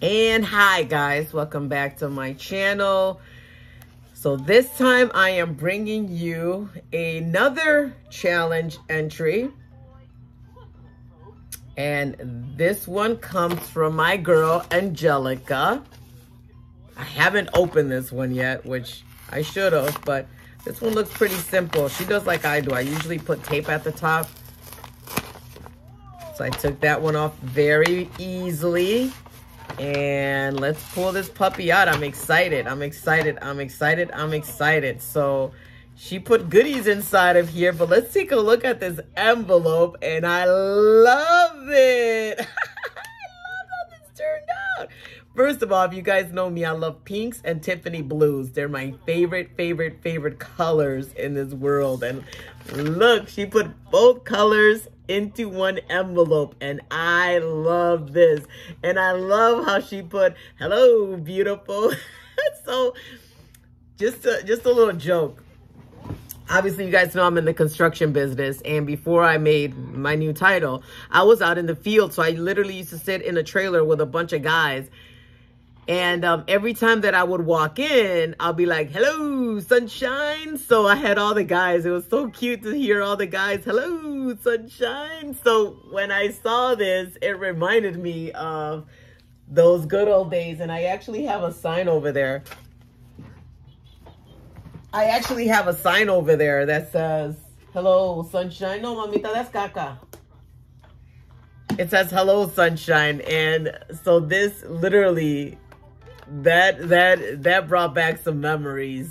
And hi guys, welcome back to my channel. So this time I am bringing you another challenge entry. And this one comes from my girl, Angelica. I haven't opened this one yet, which I should have, but this one looks pretty simple. She does like I do. I usually put tape at the top. So I took that one off very easily. And let's pull this puppy out. I'm excited. I'm excited. I'm excited. I'm excited. So she put goodies inside of here, but let's take a look at this envelope. And I love it. I love how this turned out. First of all, if you guys know me, I love pinks and Tiffany blues. They're my favorite, favorite, favorite colors in this world. And look, she put both colors into one envelope and I love this. And I love how she put, hello, beautiful. so just a, just a little joke. Obviously, you guys know I'm in the construction business. And before I made my new title, I was out in the field. So I literally used to sit in a trailer with a bunch of guys and um, every time that I would walk in, I'll be like, hello, sunshine. So I had all the guys. It was so cute to hear all the guys, hello, sunshine. So when I saw this, it reminded me of those good old days. And I actually have a sign over there. I actually have a sign over there that says, hello, sunshine. No, mamita, that's caca. It says, hello, sunshine. And so this literally that that that brought back some memories.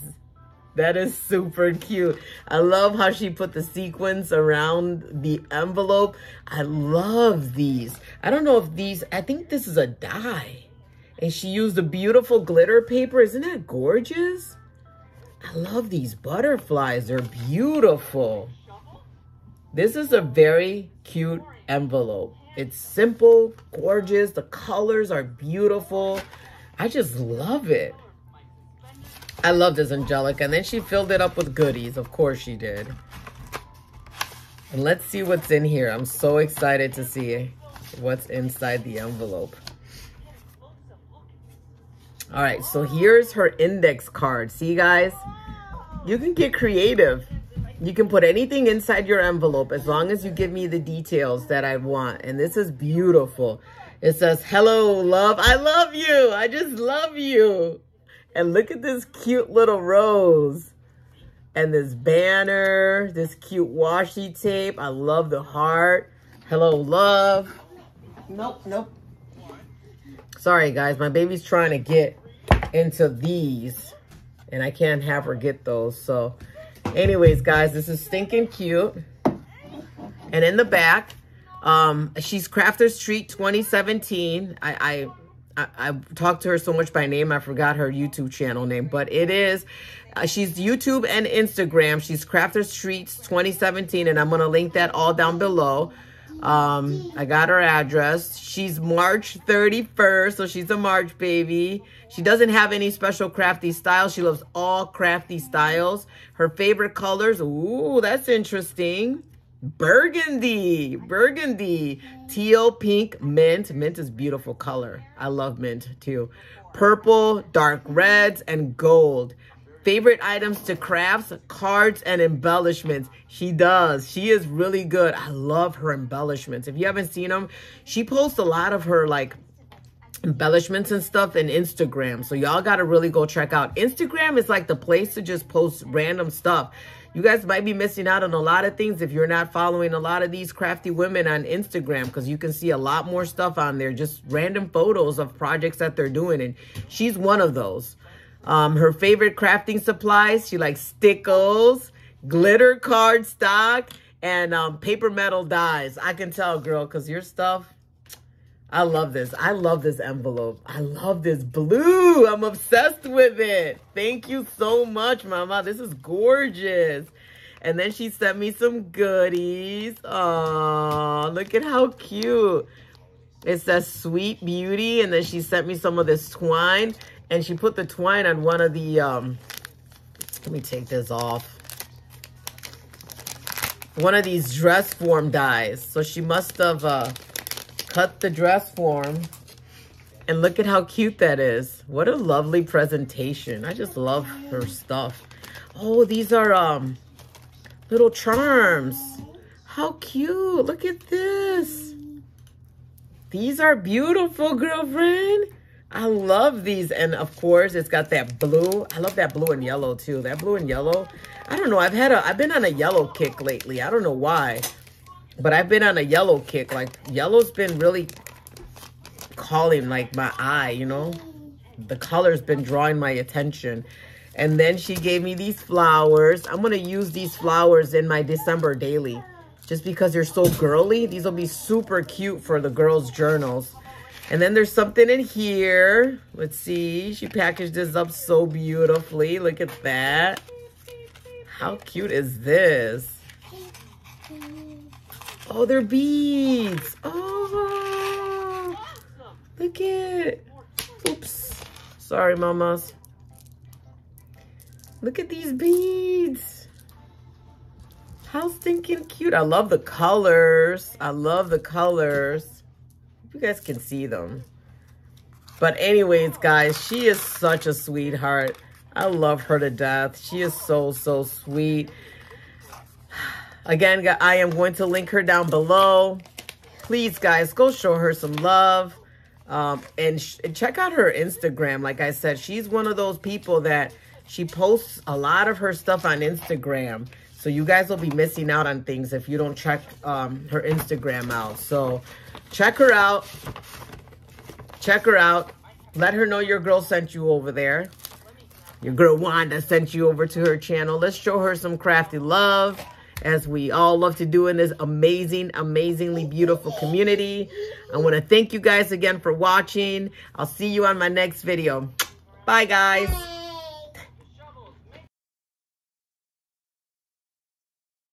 That is super cute. I love how she put the sequins around the envelope. I love these. I don't know if these, I think this is a die. And she used a beautiful glitter paper. Isn't that gorgeous? I love these butterflies. They're beautiful. This is a very cute envelope. It's simple, gorgeous. The colors are beautiful. I just love it. I love this Angelica. And then she filled it up with goodies. Of course she did. And let's see what's in here. I'm so excited to see what's inside the envelope. All right, so here's her index card. See, guys? You can get creative. You can put anything inside your envelope as long as you give me the details that I want. And this is beautiful. It says, hello, love. I love you. I just love you. And look at this cute little rose. And this banner, this cute washi tape. I love the heart. Hello, love. Nope, nope. Sorry, guys. My baby's trying to get into these. And I can't have her get those. So, anyways, guys, this is stinking cute. And in the back, um, she's Crafters Treats 2017. I, I, I, I talked to her so much by name, I forgot her YouTube channel name, but it is, uh, she's YouTube and Instagram. She's Crafters Treats 2017, and I'm going to link that all down below. Um, I got her address. She's March 31st, so she's a March baby. She doesn't have any special crafty styles. She loves all crafty styles. Her favorite colors, ooh, that's interesting. Burgundy, burgundy, teal, pink, mint. Mint is beautiful color. I love mint too. Purple, dark reds, and gold. Favorite items to crafts, cards, and embellishments. She does. She is really good. I love her embellishments. If you haven't seen them, she posts a lot of her like embellishments and stuff in Instagram. So y'all got to really go check out. Instagram is like the place to just post random stuff. You guys might be missing out on a lot of things if you're not following a lot of these crafty women on Instagram because you can see a lot more stuff on there, just random photos of projects that they're doing. And she's one of those. Um, her favorite crafting supplies, she likes stickles, glitter card stock, and um, paper metal dies. I can tell, girl, because your stuff, I love this. I love this envelope. I love this blue. I'm obsessed with it. Thank you so much, mama. This is gorgeous. And then she sent me some goodies. Oh, look at how cute. It says Sweet Beauty. And then she sent me some of this twine. And she put the twine on one of the, um, let me take this off. One of these dress form dies. So she must have, uh, cut the dress form And look at how cute that is. What a lovely presentation. I just love her stuff. Oh, these are um little charms. How cute. Look at this. These are beautiful, girlfriend. I love these. And of course, it's got that blue. I love that blue and yellow too. That blue and yellow. I don't know. I've had a, I've been on a yellow kick lately. I don't know why, but I've been on a yellow kick. Like yellow's been really calling like my eye, you know? The color's been drawing my attention. And then she gave me these flowers. I'm going to use these flowers in my December daily. Just because they're so girly. These will be super cute for the girls' journals. And then there's something in here. Let's see. She packaged this up so beautifully. Look at that. How cute is this? Oh, they're beads. Oh, look at. Oops. Sorry, mamas. Look at these beads. How stinking cute. I love the colors. I love the colors you guys can see them. But anyways, guys, she is such a sweetheart. I love her to death. She is so, so sweet. Again, I am going to link her down below. Please, guys, go show her some love. Um, and, and check out her Instagram. Like I said, she's one of those people that she posts a lot of her stuff on Instagram. So you guys will be missing out on things if you don't check um, her Instagram out. So check her out. Check her out. Let her know your girl sent you over there. Your girl Wanda sent you over to her channel. Let's show her some crafty love as we all love to do in this amazing, amazingly beautiful community. I want to thank you guys again for watching. I'll see you on my next video. Bye, guys.